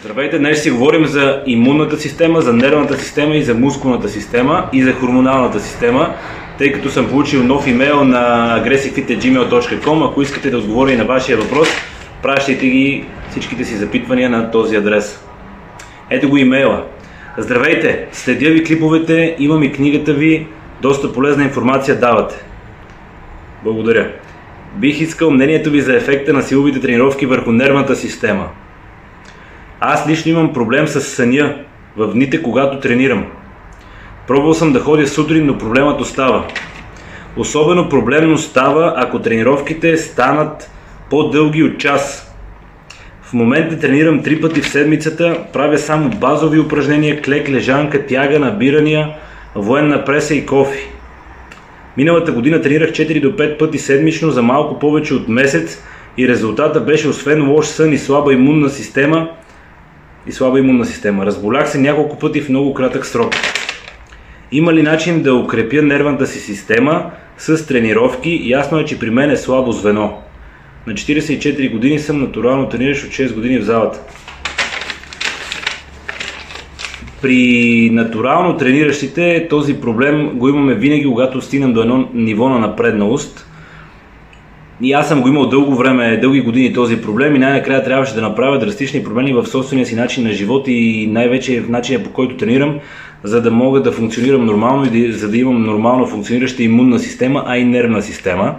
Здравейте, днес си говорим за имунната система, за нервната система и за мускулната система и за хормоналната система, тъй като съм получил нов имейл на aggressivefit.gmail.com. Ако искате да отговоря и на вашия въпрос, пращайте ги всичките си запитвания на този адрес. Ето го имейла. Здравейте, следя ви клиповете, имам и книгата ви, доста полезна информация давате. Благодаря. Бих искал мнението ви за ефекта на силовите тренировки върху нервната система. Аз лично имам проблем с съня в дните, когато тренирам. Пробвал съм да ходя сутрин, но проблемът остава. Особено проблемно става, ако тренировките станат по-дълги от час. В момента тренирам три пъти в седмицата, правя само базови упражнения, клек, лежанка, тяга, набирания, военна преса и кофи. Миналата година тренирах 4 до 5 пъти седмично за малко повече от месец и резултата беше освен лош сън и слаба имунна система и слаба имунна система. Разболях се няколко пъти в много кратък срок. Има ли начин да укрепя нервната си система с тренировки? Ясно е, че при мен е слабо звено. На 44 години съм натурално трениращ от 6 години в залата. При натурално трениращите този проблем го имаме винаги, когато стигнем до едно ниво на напредналост. И аз съм го имал дълго време, дълги години този проблем и най-накрая трябваше да направя драстични промени в собствения си начин на живот и най-вече в начина по който тренирам, за да мога да функционирам нормално и за да имам нормално функционираща имунна система, а и нервна система.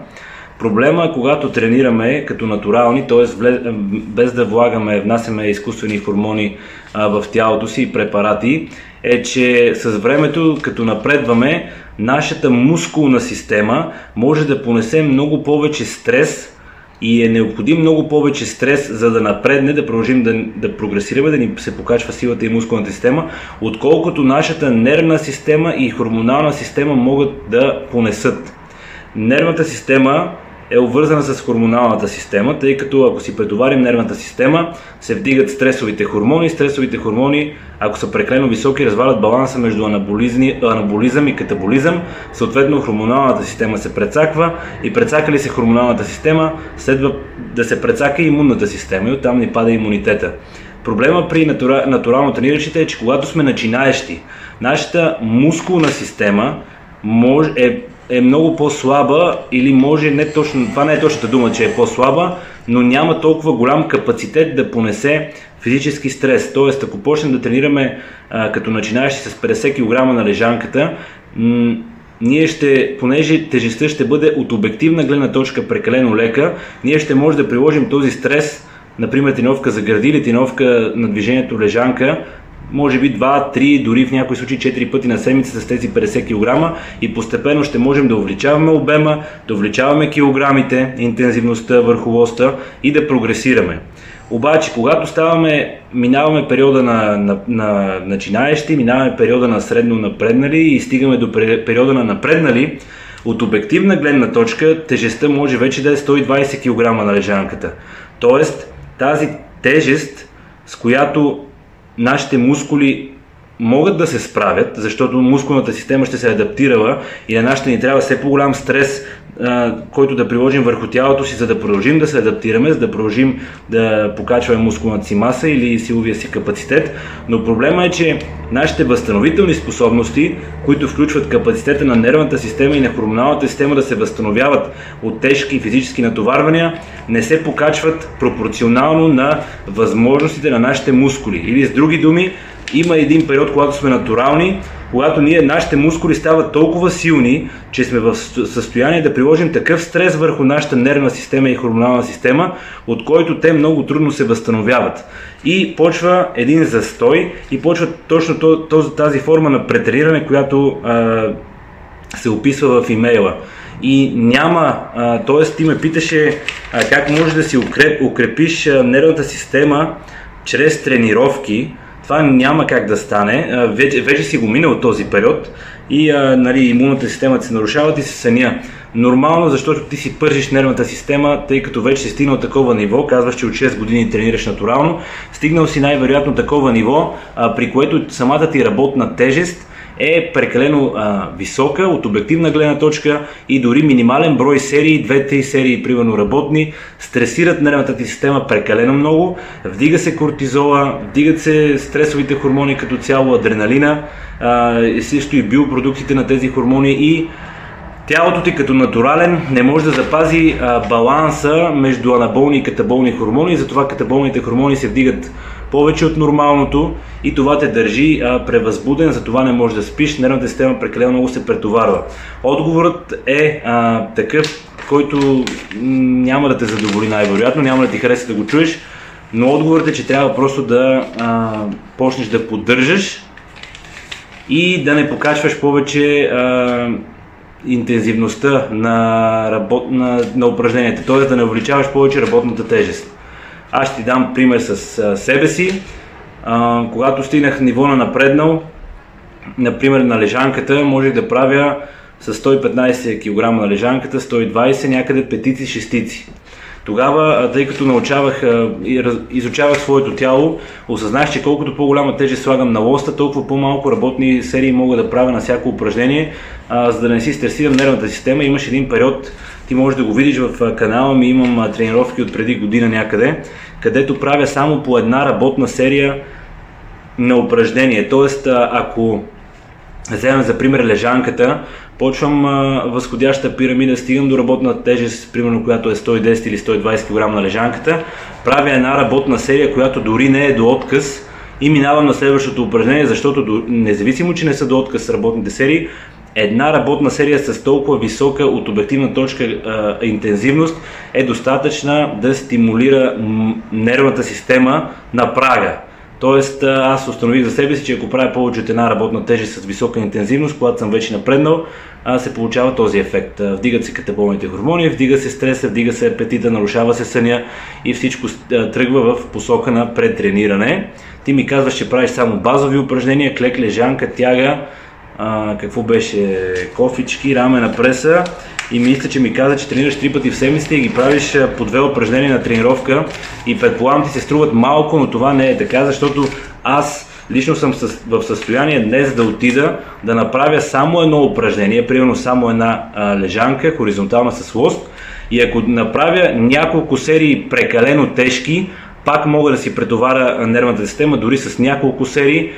Проблема е когато тренираме като натурални, т.е. без да влагаме, внасяме изкуствени хормони а, в тялото си и препарати, е, че с времето, като напредваме, нашата мускулна система може да понесе много повече стрес и е необходим много повече стрес, за да напредне, да продължим да, да прогресираме, да ни се покачва силата и мускулната система, отколкото нашата нервна система и хормонална система могат да понесат. Нервната система е обвързана с хормоналната система, тъй като ако си претоварим нервната система, се вдигат стресовите хормони. Стресовите хормони, ако са прекалено високи, развалят баланса между анаболизъм и катаболизъм. Съответно, хормоналната система се прецаква и прецака ли се хормоналната система, следва да се прецака и имунната система и оттам ни пада имунитета. Проблема при натура, натурално трениращите е, че когато сме начинаещи, нашата мускулна система може, е е много по-слаба или може не точно, това не е точната дума, че е по-слаба, но няма толкова голям капацитет да понесе физически стрес. Тоест, ако почнем да тренираме а, като начинаещи с 50 кг на лежанката, м- ние ще, понеже тежестта ще бъде от обективна гледна точка прекалено лека, ние ще може да приложим този стрес, например тренировка за гърди или тренировка на движението лежанка, може би 2, 3, дори в някои случаи 4 пъти на седмица с тези 50 кг и постепенно ще можем да увеличаваме обема, да увеличаваме килограмите, интензивността върху лоста и да прогресираме. Обаче, когато ставаме, минаваме периода на, на, на начинаещи, минаваме периода на средно напреднали и стигаме до периода на напреднали, от обективна гледна точка тежестта може вече да е 120 кг на лежанката. Тоест, тази тежест, с която нашите мускули могат да се справят, защото мускулната система ще се е адаптирала и на нашата ни трябва все по-голям стрес, който да приложим върху тялото си, за да продължим да се адаптираме, за да продължим да покачваме мускулната си маса или силовия си капацитет. Но проблема е, че нашите възстановителни способности, които включват капацитета на нервната система и на хормоналната система да се възстановяват от тежки физически натоварвания, не се покачват пропорционално на възможностите на нашите мускули. Или с други думи, има един период, когато сме натурални, когато ние, нашите мускули стават толкова силни, че сме в състояние да приложим такъв стрес върху нашата нервна система и хормонална система, от който те много трудно се възстановяват. И почва един застой и почва точно тази форма на претрениране, която а, се описва в имейла. И няма, т.е. ти ме питаше а, как може да си укреп, укрепиш а, нервната система чрез тренировки, това няма как да стане. Вече, вече си го минал този период и а, нали, имунната система се нарушава и се съня. Нормално, защото ти си пържиш нервната система, тъй като вече си стигнал такова ниво, казваш, че от 6 години тренираш натурално, стигнал си най-вероятно такова ниво, а, при което самата ти работна тежест е прекалено а, висока от обективна гледна точка и дори минимален брой серии, 2-3 серии, примерно работни, стресират нервната ти система прекалено много, вдига се кортизола, вдигат се стресовите хормони като цяло, адреналина, а, също и биопродуктите на тези хормони и Тялото ти като натурален не може да запази а, баланса между анаболни и катаболни хормони, затова катаболните хормони се вдигат повече от нормалното и това те държи а, превъзбуден, затова не можеш да спиш, нервната система прекалено много се претоварва. Отговорът е а, такъв, който няма да те задоволи най-вероятно, няма да ти хареса да го чуеш, но отговорът е, че трябва просто да а, почнеш да поддържаш и да не покачваш повече а, интензивността на, работ... на, на упражненията, т.е. да не увеличаваш повече работната тежест. Аз ще ти дам пример с а, себе си. А, когато стигнах ниво на напреднал, например на лежанката, можех да правя с 115 кг на лежанката, 120, някъде петици, шестици. Тогава, тъй като научавах и изучавах своето тяло, осъзнах, че колкото по-голяма тежест слагам на лоста, толкова по-малко работни серии мога да правя на всяко упражнение, за да не си стресирам нервната система. Имаш един период, ти можеш да го видиш в канала ми, имам тренировки от преди година някъде, където правя само по една работна серия на упражнение. Тоест, ако вземем за пример лежанката, почвам възходяща пирамида, стигам до работна тежест, примерно която е 110 или 120 кг на лежанката, правя една работна серия, която дори не е до отказ и минавам на следващото упражнение, защото независимо, че не са до отказ работните серии, една работна серия с толкова висока от обективна точка а, интензивност е достатъчна да стимулира нервната система на прага. Тоест, аз установих за себе си, че ако правя повече от една работна тежест с висока интензивност, когато съм вече напреднал, се получава този ефект. Вдигат се катаболните хормони, вдига се стреса, вдига се апетита, нарушава се съня и всичко тръгва в посока на претрениране. Ти ми казваш, че правиш само базови упражнения, клек, лежанка, тяга, какво беше, кофички, рамена преса. И мисля, че ми каза, че тренираш три пъти в седмицата и ги правиш по две упражнения на тренировка. И предполагам ти се струват малко, но това не е така, защото аз лично съм в състояние днес да отида да направя само едно упражнение, примерно само една а, лежанка, хоризонтална с лост. И ако направя няколко серии прекалено тежки, пак мога да си претоваря нервната система дори с няколко серии,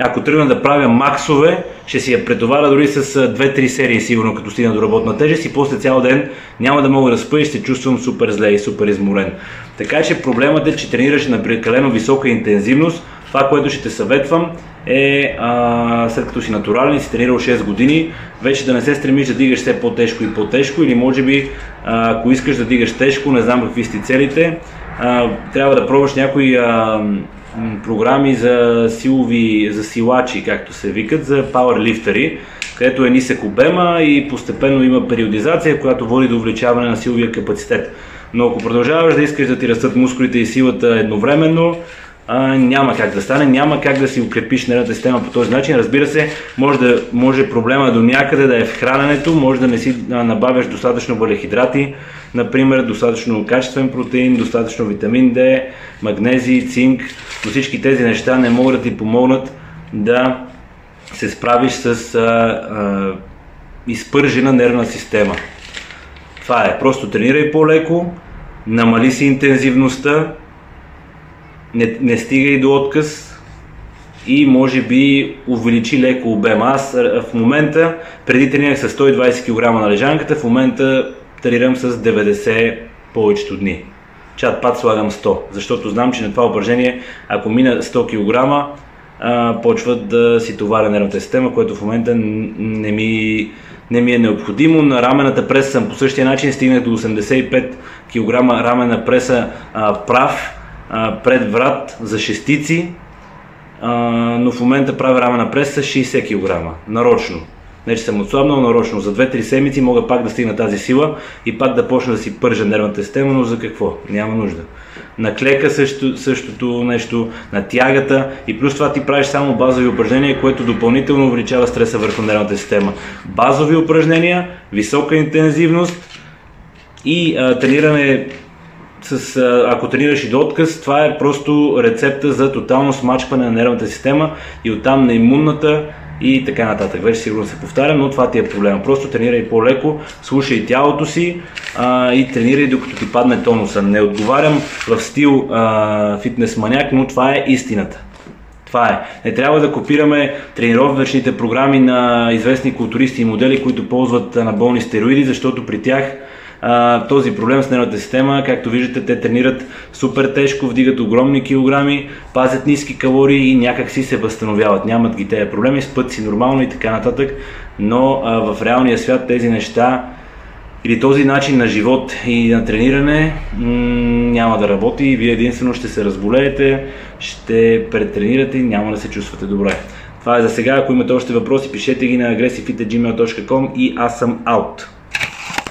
ако тръгна да правя максове, ще си я претоваря дори с 2-3 серии, сигурно като стигна до работна тежест и после цял ден няма да мога да спа и ще чувствам супер зле и супер изморен. Така че проблемът е, че тренираш на прекалено висока интензивност. Това, което ще те съветвам е, а, след като си натурален и си тренирал 6 години, вече да не се стремиш да дигаш все по-тежко и по-тежко или може би, а, ако искаш да дигаш тежко, не знам какви сте целите, а, трябва да пробваш някои а, програми за силови, за силачи, както се викат, за пауърлифтери, където е нисък обема и постепенно има периодизация, която води до увеличаване на силовия капацитет. Но ако продължаваш да искаш да ти растат мускулите и силата едновременно, а, няма как да стане, няма как да си укрепиш нервната система по този начин. Разбира се, може, да, може проблема до някъде да е в храненето, може да не си набавяш достатъчно въглехидрати, например, достатъчно качествен протеин, достатъчно витамин D, магнезий, цинк, но всички тези неща не могат да ти помогнат да се справиш с а, а, изпържена нервна система. Това е. Просто тренирай по-леко, намали си интензивността, не, не стига и до отказ и може би увеличи леко обема. Аз в момента, преди тренирах с 120 кг на лежанката, в момента тренирам с 90 повечето дни. Чат пат слагам 100, защото знам, че на това упражнение, ако мина 100 кг, почват да си товаря нервната система, което в момента не ми, не ми е необходимо. На рамената преса съм по същия начин, стигнах до 85 кг рамена преса а, прав, пред врат за шестици, а, но в момента правя рамена прес с 60 кг, нарочно. Не, че съм отслабнал нарочно. За 2-3 седмици мога пак да стигна тази сила и пак да почна да си пържа нервната система, но за какво? Няма нужда. На клека също, същото нещо, на тягата и плюс това ти правиш само базови упражнения, което допълнително увеличава стреса върху нервната система. Базови упражнения, висока интензивност и а, трениране с, ако тренираш и до отказ, това е просто рецепта за тотално смачкване на нервната система и оттам на имунната и така нататък. Вече сигурно се повтарям, но това ти е проблема. Просто тренирай по-леко, слушай тялото си а, и тренирай докато ти падне тонуса. Не отговарям в стил а, фитнес маняк, но това е истината. Това е. Не трябва да копираме тренировъчните програми на известни културисти и модели, които ползват анаболни стероиди, защото при тях този проблем с нервната система. Както виждате, те тренират супер тежко, вдигат огромни килограми, пазят ниски калории и някак си се възстановяват. Нямат ги тези проблеми, спът си нормално и така нататък. Но а, в реалния свят тези неща или този начин на живот и на трениране няма да работи и вие единствено ще се разболеете, ще претренирате и няма да се чувствате добре. Това е за сега. Ако имате още въпроси, пишете ги на aggressivefit.gmail.com и аз съм out.